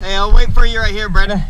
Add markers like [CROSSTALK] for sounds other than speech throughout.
Hey, I'll wait for you right here, Brandon.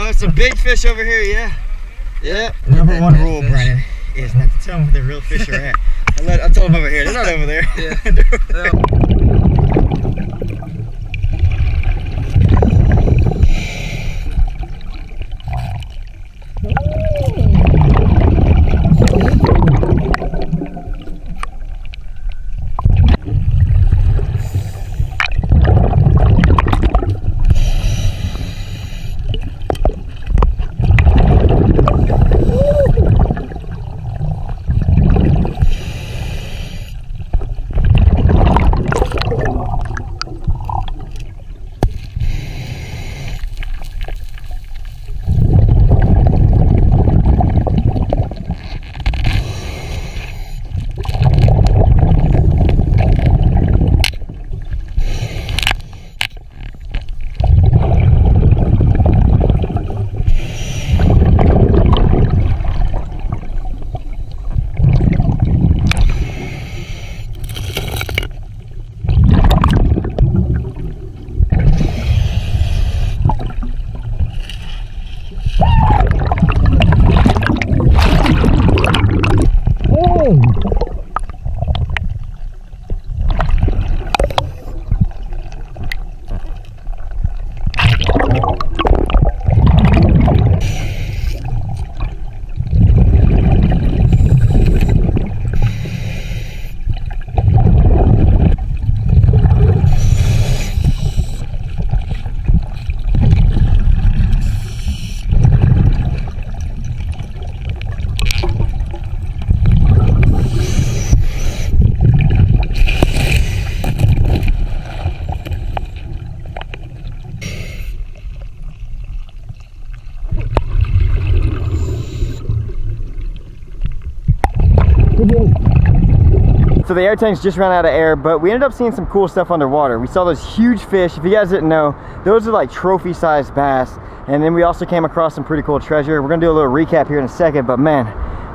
Oh, some big fish over here, yeah. Yeah. Number one rule, Brandon, is not to tell them where the real fish are at. [LAUGHS] I let, I told them over here. They're not over there. Yeah. [LAUGHS] So the air tanks just ran out of air, but we ended up seeing some cool stuff underwater. We saw those huge fish. If you guys didn't know, those are like trophy sized bass. And then we also came across some pretty cool treasure. We're gonna do a little recap here in a second, but man,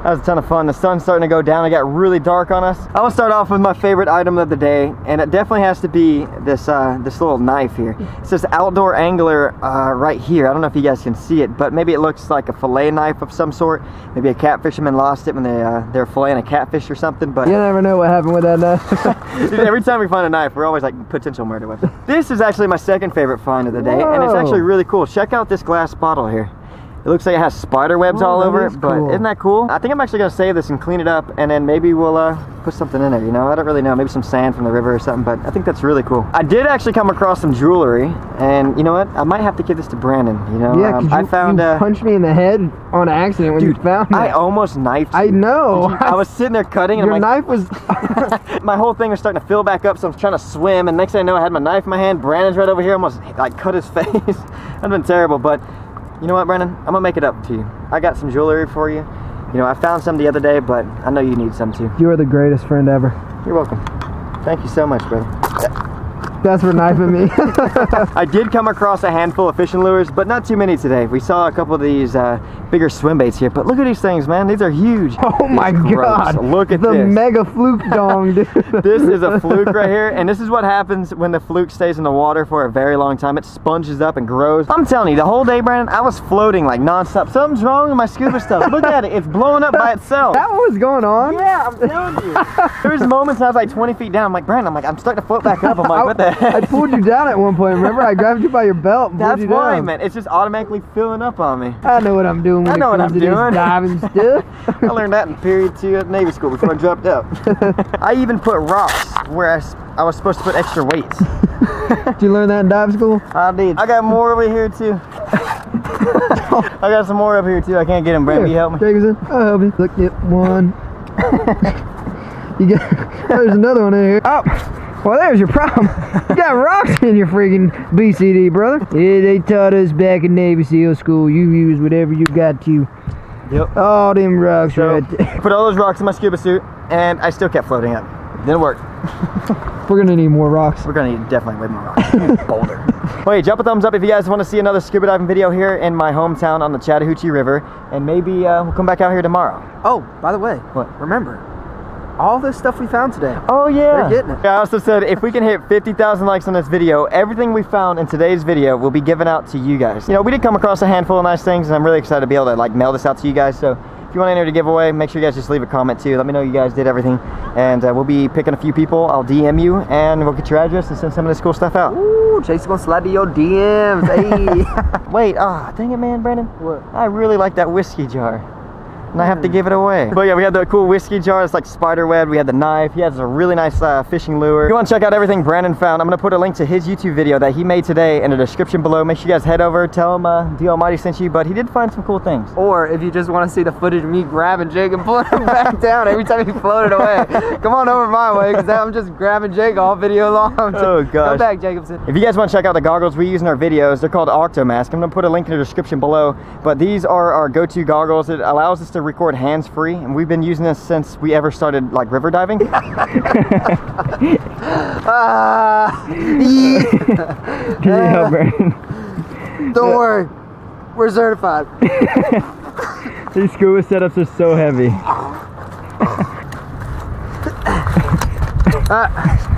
that was a ton of fun. The sun's starting to go down. It got really dark on us. I want to start off with my favorite item of the day, and it definitely has to be this uh, this little knife here. It says outdoor angler uh, right here. I don't know if you guys can see it, but maybe it looks like a fillet knife of some sort. Maybe a catfisherman lost it when they uh, they're filleting a catfish or something. But You never know what happened with that knife. [LAUGHS] [LAUGHS] Dude, every time we find a knife, we're always like potential murder weapon. This is actually my second favorite find of the day, and it's actually really cool. Check out this glass bottle here. It looks like it has spider webs Oh, all over it, but cool. isn't that cool? I think I'm actually gonna save this and clean it up, and then maybe we'll uh, put something in it. You know, I don't really know. Maybe some sand from the river or something, but I think that's really cool. I did actually come across some jewelry, and you know what? I might have to give this to Brandon. You know, yeah, Um, because I found. you uh, punched me in the head on accident when dude, you found it. I almost knifed. I know. You- I was sitting there cutting, and Your like, knife was. [LAUGHS] my whole thing was starting to fill back up, so I'm trying to swim, and next thing I know, I had my knife in my hand. Brandon's right over here, almost like cut his [LAUGHS] face. That'd been terrible, but you know what, Brandon? I'm gonna make it up to you. I got some jewelry for you. You know, I found some the other day, but I know you need some too. you are the greatest friend ever. You're welcome. Thank you so much, brother. That's for knifing me. [LAUGHS] I did come across a handful of fishing lures, but not too many today. We saw a couple of these uh, bigger swim baits here, but look at these things, man. These are huge. [LAUGHS] oh my Gross. god. Look at this. the this. mega fluke dong, dude. [LAUGHS] this is a fluke right here, and this is what happens when the fluke stays in the water for a very long time. It sponges up and grows. I'm telling you, the whole day, Brandon, I was floating like nonstop. Something's wrong with my scuba stuff. Look at it. It's blowing up by itself. That was going on? Yeah, I'm telling you. there was moments I was like 20 feet down. I'm like, Brandon, I'm like, I'm starting to float back up. I'm like, what the [LAUGHS] heck? I pulled you down at one point. Remember, I grabbed you by your belt. And That's why, down. man. It's just automatically filling up on me. I know what I'm doing. When I know what I'm doing. Diving [LAUGHS] stuff. I learned that in period two at Navy school before I dropped out. [LAUGHS] I even put rocks where I, I was supposed to put extra weights. [LAUGHS] Did you learn that in dive school? I did. I got more over here too. I got some more up here too. I can't get them, Brandon. You help me? Jacobson, I'll help you. Look at one. you got. There's another one in here. Oh, well, there's your problem. [LAUGHS] You got rocks in your freaking BCD, brother. Yeah, they taught us back in Navy SEAL school. You use whatever you got to. Yep. All them rocks So, right there. put all those rocks in my scuba suit, and I still kept floating up. Didn't work. [LAUGHS] We're gonna need more rocks. We're gonna need definitely way more rocks. [LAUGHS] Boulder. Wait, drop a thumbs up if you guys want to see another scuba diving video here in my hometown on the Chattahoochee River, and maybe uh, we'll come back out here tomorrow. Oh, by the way, What? remember, all this stuff we found today. Oh yeah. They're getting it. I also said if we can hit 50,000 likes on this video, everything we found in today's video will be given out to you guys. You know, we did come across a handful of nice things, and I'm really excited to be able to like mail this out to you guys. So if you want to enter the giveaway, make sure you guys just leave a comment too. Let me know you guys did everything, and uh, we'll be picking a few people. I'll DM you, and we'll get your address and send some of this cool stuff out. Ooh, Chase gonna slide to your DMs. Hey. [LAUGHS] Wait, ah, dang it, man, Brandon. what? I really like that whiskey jar. And I have to give it away. But yeah, we had the cool whiskey jar. It's like spider web. We had the knife. He has a really nice uh, fishing lure. If you want to check out everything Brandon found, I'm going to put a link to his YouTube video that he made today in the description below. Make sure you guys head over, tell him uh, DALLMYD sent you. But he did find some cool things. Or if you just want to see the footage of me grabbing Jake and pulling him [LAUGHS] back down every time he floated away, come on over my way because I'm just grabbing Jake all video long. Oh, [LAUGHS] gosh. Come back, Jacobson. If you guys want to check out the goggles we use in our videos, they're called Octomask. I'm going to put a link in the description below. But these are our go-to goggles. It allows us to record hands-free, and we've been using this since we ever started like river diving. Ah, you help, Brandon? don't worry, we're certified. [LAUGHS] These scuba setups are so heavy. [LAUGHS]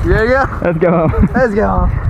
You ready to go? Let's go home. Let's go.